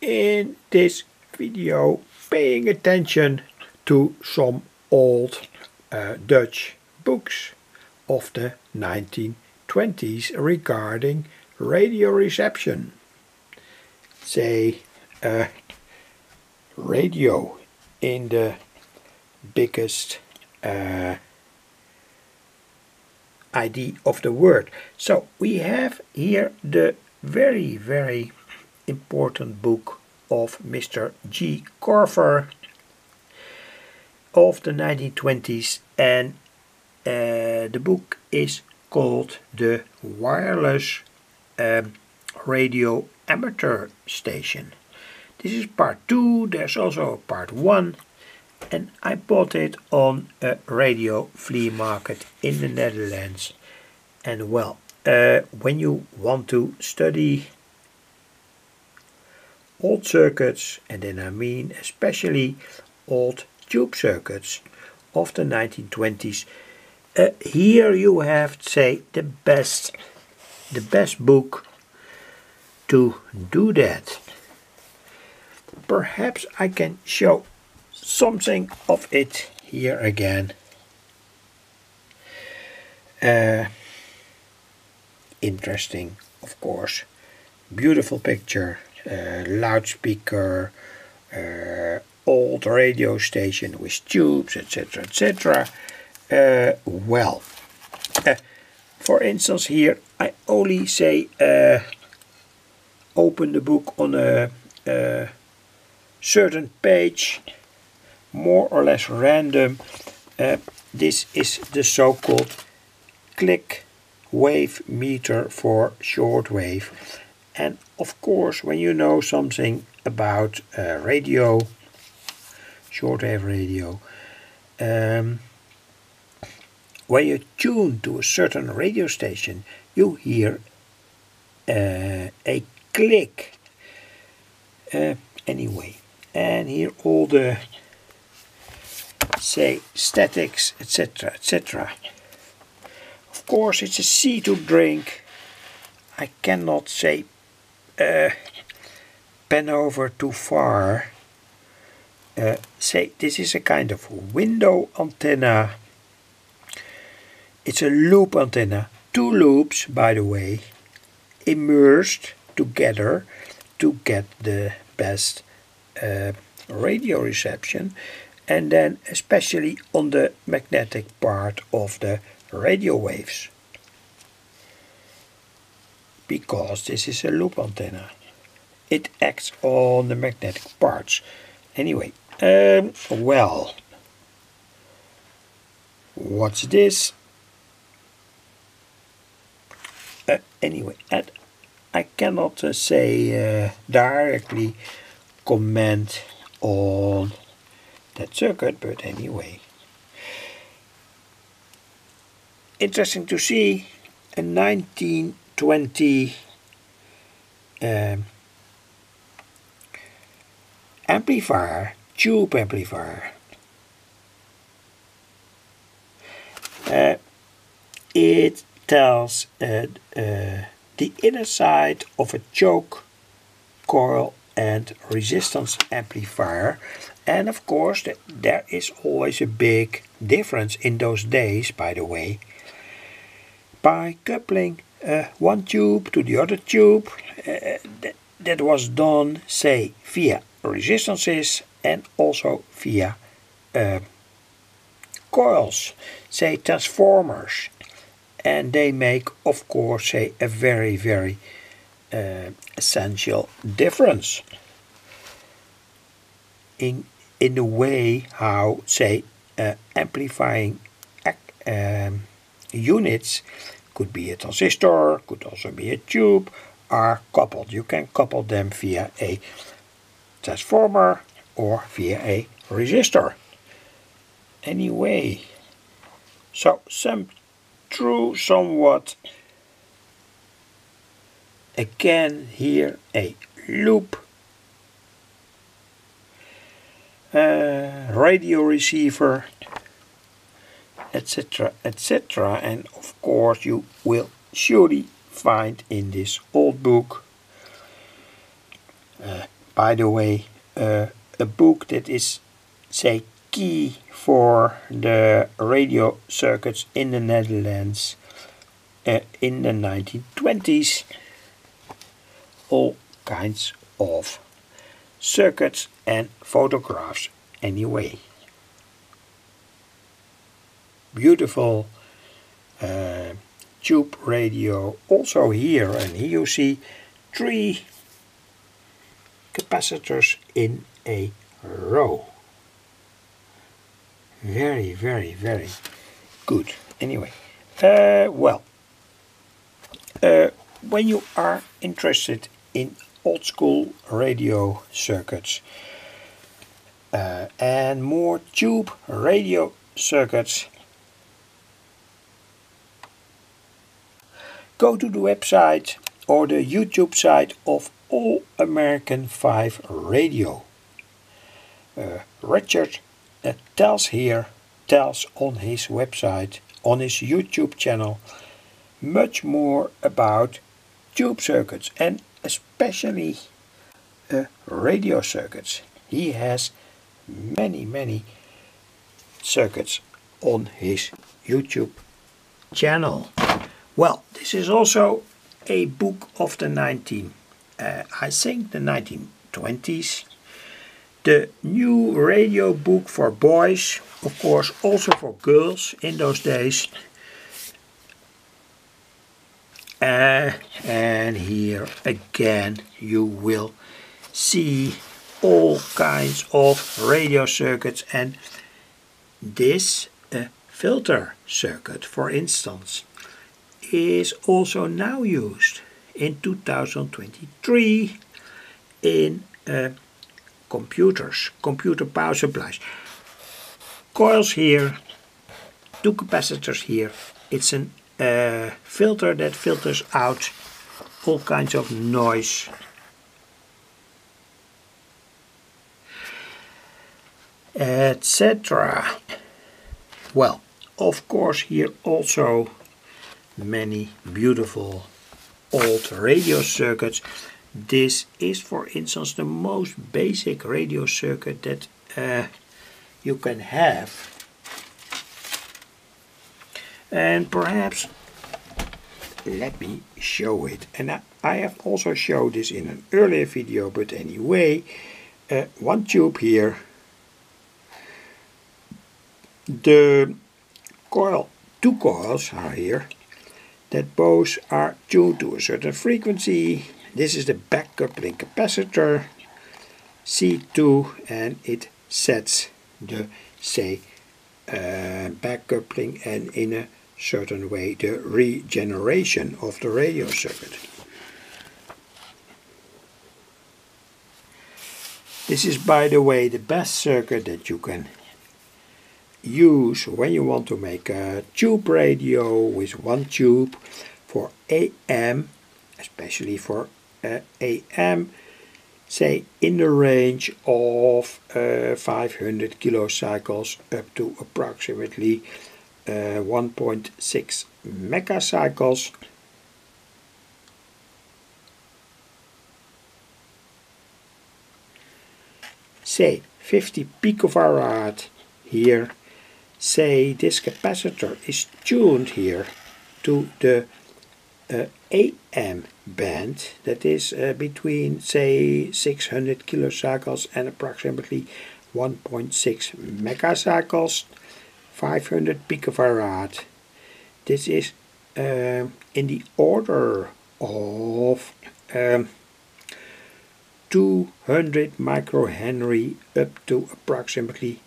in this video paying attention to some old uh, Dutch books of the 1920s regarding radio reception. Say, uh, radio in the biggest uh, ID of the word. So we have here the very, very important book of Mr. G. Corver of the 1920s and uh, the book is called The Wireless um, Radio Amateur Station. This is part 2, there's also a part 1 and I bought it on a radio flea market in the Netherlands. And well, uh, when you want to study old circuits, and then I mean especially old tube circuits of the 1920s, uh, here you have, say, the best, the best book to do that. Perhaps I can show something of it here again. Uh, interesting, of course. Beautiful picture, loudspeaker, uh, old radio station with tubes, etc., etc. Uh, well, uh, for instance, here I only say open the book on a, a certain page more or less random. Uh, this is the so-called click wave meter for shortwave. And of course, when you know something about uh, radio, shortwave radio, um, when you tune to a certain radio station, you hear uh, a click. Uh, anyway, and here all the say statics, etc., etc. Of course, it's a sea to drink. I cannot say uh, pen over too far. Uh, say this is a kind of window antenna. It's a loop antenna. Two loops, by the way, immersed together to get the best uh, radio reception and then especially on the magnetic part of the radio waves because this is a loop antenna. It acts on the magnetic parts. Anyway um, well what's this? Uh, anyway I cannot uh, say uh, directly comment on that circuit, but anyway. Interesting to see a 1920 um, amplifier, tube amplifier. Uh, it tells uh, uh, the inner side of a choke coil and resistance amplifier and of course there is always a big difference in those days by the way by coupling uh, one tube to the other tube. Uh, th that was done say via resistances and also via uh, coils say transformers. And they make of course say a very very uh, essential difference in in the way how say uh, amplifying um, units could be a transistor could also be a tube are coupled. You can couple them via a transformer or via a resistor. Anyway so some true somewhat again here a loop. Uh, radio receiver etc etc and of course you will surely find in this old book uh, by the way, uh, a book that is, say, key for the radio circuits in the Netherlands uh, in the 1920s. All kinds of circuits and photographs anyway. Beautiful uh, tube radio also here and here you see three capacitors in a row. Very, very, very good. Anyway, uh, well, uh, when you are interested in old school radio circuits uh, and more tube radio circuits, go to the website or the YouTube site of All American 5 Radio. Uh, Richard uh, tells here, tells on his website, on his YouTube channel, much more about tube circuits and especially uh, radio circuits. He has many, many circuits on his YouTube channel. Well, this is also a book of the 19, uh, I think the 1920s. The new radio book for boys, of course also for girls in those days. Uh, and here again you will see all kinds of radio circuits and this uh, filter circuit for instance is also now used in 2023 in uh, computers, computer power supplies. Coils here, two capacitors here. It's a uh, filter that filters out all kinds of noise. etc. Well, of course here also many beautiful old radio circuits. This is for instance the most basic radio circuit that uh, you can have. And perhaps let me show it. And I, I have also showed this in an earlier video, but anyway, uh, one tube here. The coil, two coils are here that both are tuned to a certain frequency. This is the back coupling capacitor C2 and it sets the say uh, back coupling and in a certain way the regeneration of the radio circuit. This is by the way the best circuit that you can use when you want to make a tube radio with one tube for AM, especially for uh, AM, say in the range of uh, 500 kilocycles up to approximately uh, 1.6 megacycles. Say 50 picofarad here say this capacitor is tuned here to the uh, AM band that is uh, between say 600 kilocycles and approximately 1.6 megacycles 500 picofarad. This is uh, in the order of um, 200 microhenry up to approximately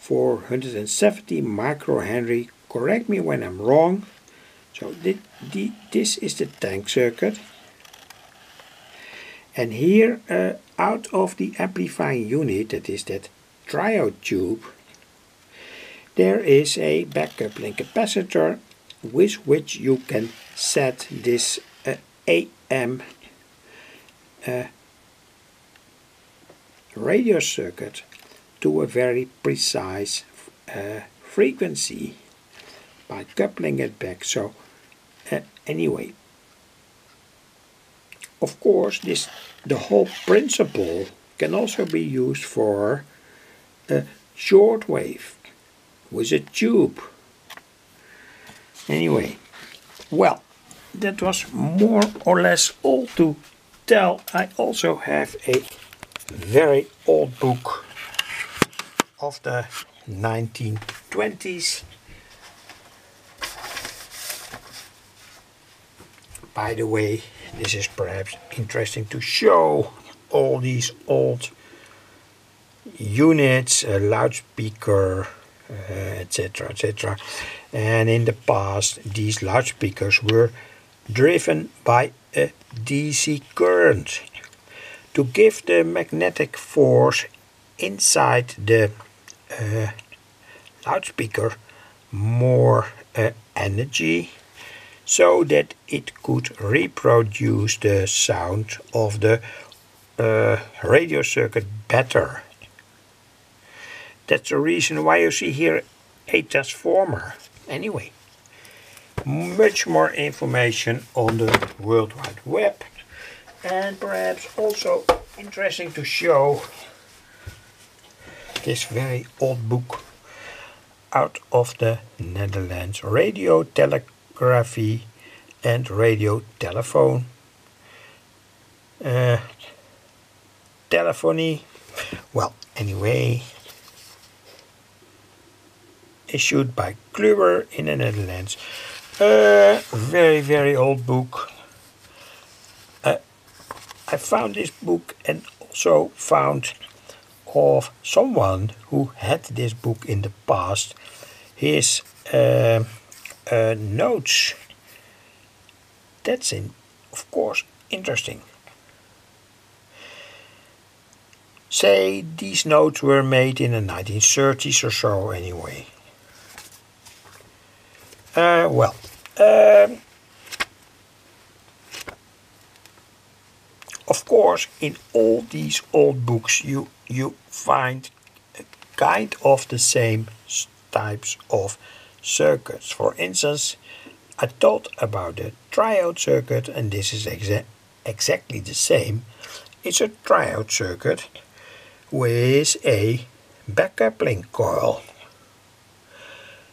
470 microhenry. Correct me when I'm wrong. So this is the tank circuit. And here, uh, out of the amplifying unit, that is that triode tube, there is a back coupling capacitor with which you can set this uh, AM uh, radio circuit to a very precise uh, frequency by coupling it back. So uh, anyway, of course, this the whole principle can also be used for a short wave with a tube. Anyway, well, that was more or less all to tell. I also have a very old book of the 1920s. By the way, this is perhaps interesting to show all these old units, a loudspeaker, etc., uh, etc. Et and in the past, these loudspeakers were driven by a DC current to give the magnetic force inside the uh, loudspeaker more uh, energy so that it could reproduce the sound of the uh, radio circuit better. That's the reason why you see here a transformer. Anyway, much more information on the World Wide Web and perhaps also interesting to show this very old book out of the Netherlands. Radio telegraphy and radio telephone. Uh, telephony. Well anyway. Issued by Kluwer in the Netherlands. A very very old book. Uh, I found this book and also found of someone who had this book in the past, his uh, uh, notes. That's in, of course, interesting. Say these notes were made in the 1930s or so, anyway. Uh, well, um, of course, in all these old books, you you find kind of the same types of circuits. For instance, I thought about the triode circuit and this is exa exactly the same. It's a triode circuit with a backup backcoupling coil.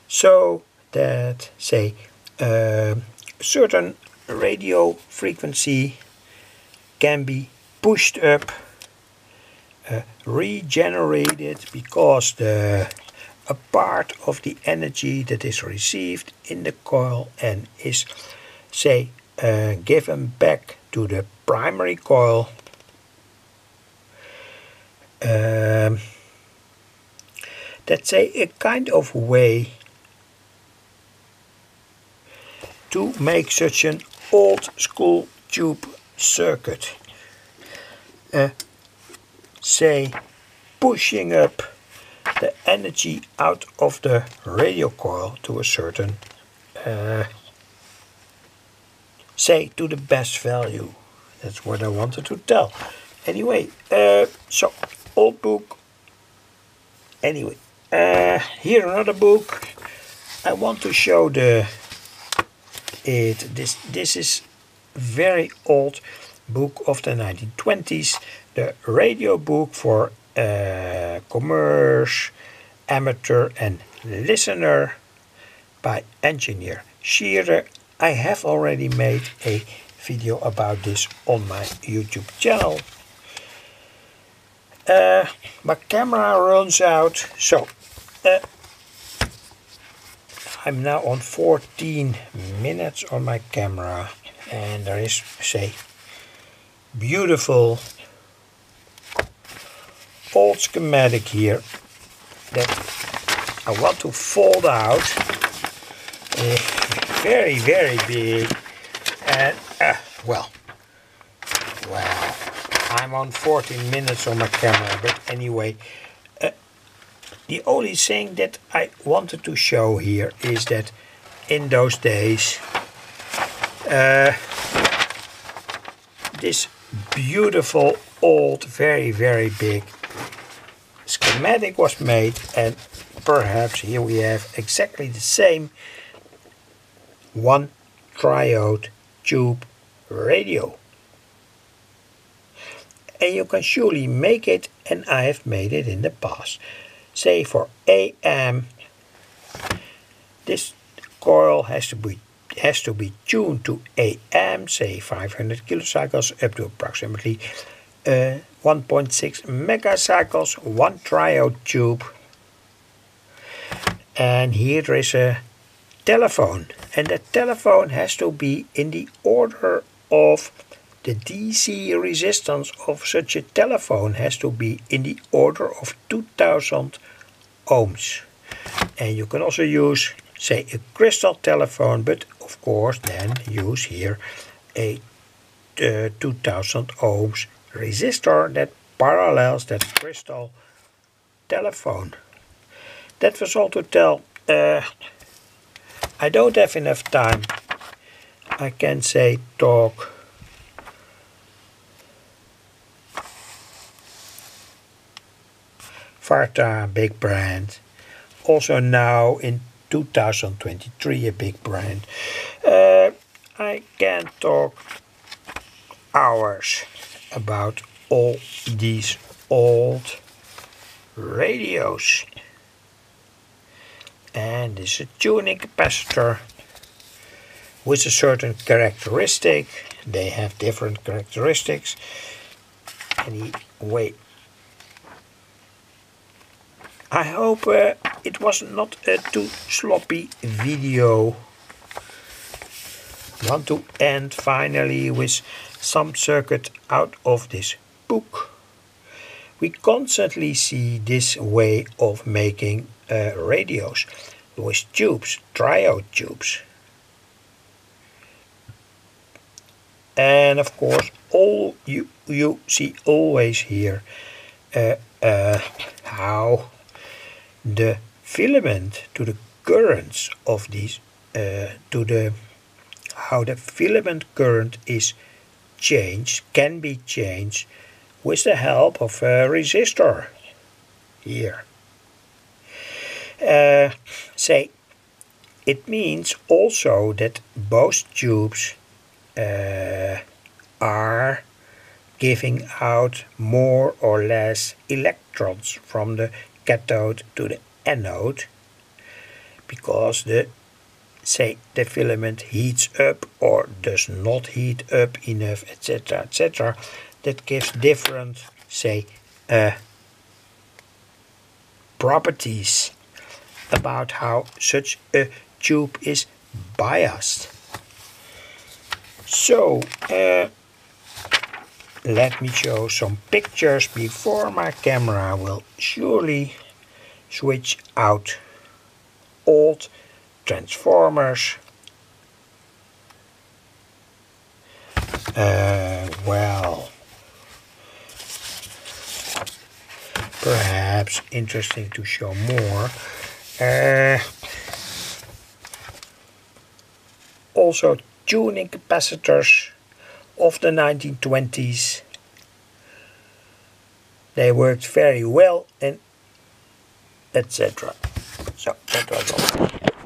So that say a certain radio frequency can be pushed up uh, regenerated because the a part of the energy that is received in the coil and is say uh, given back to the primary coil um, that's a, a kind of way to make such an old school tube circuit. Uh, say pushing up the energy out of the radio coil to a certain uh, say to the best value. That's what I wanted to tell. Anyway uh, so old book. Anyway uh, here another book. I want to show the it this this is very old book of the 1920s the radio book for uh, commerce, amateur and listener by engineer Shearer. I have already made a video about this on my YouTube channel. Uh, my camera runs out, so uh, I'm now on 14 minutes on my camera and there is, say, beautiful old schematic here that I want to fold out. Uh, very, very big. And, uh, well, well, I'm on 14 minutes on my camera, but anyway, uh, the only thing that I wanted to show here is that in those days, uh, this beautiful old, very, very big schematic was made and perhaps here we have exactly the same one triode tube radio. and you can surely make it and I have made it in the past. Say for AM this coil has to be has to be tuned to AM, say 500 kilocycles up to approximately uh, 1.6 megacycles, one triode tube. And here there is a telephone and the telephone has to be in the order of the DC resistance of such a telephone has to be in the order of 2000 ohms. And you can also use say a crystal telephone but of course then use here a uh, 2000 ohms resistor that parallels that crystal telephone. That was all to tell. Uh, I don't have enough time. I can say talk. Varta, big brand. Also now in 2023 a big brand. Uh, I can talk hours about all these old radios. And this is a tuning capacitor with a certain characteristic. They have different characteristics. Anyway, I hope uh, it was not a too sloppy video. Want to end finally with some circuit out of this book. We constantly see this way of making uh, radios with tubes, triode tubes. And of course, all you you see always here uh, uh, how the filament to the currents of these uh, to the how the filament current is changed can be changed with the help of a resistor here. Uh, say it means also that both tubes uh, are giving out more or less electrons from the cathode to the anode because the say the filament heats up or does not heat up enough etc etc that gives different say uh, properties about how such a tube is biased. So uh, let me show some pictures before my camera will surely switch out old transformers uh, well perhaps interesting to show more uh, also tuning capacitors of the 1920s. They worked very well and etc. So that was all.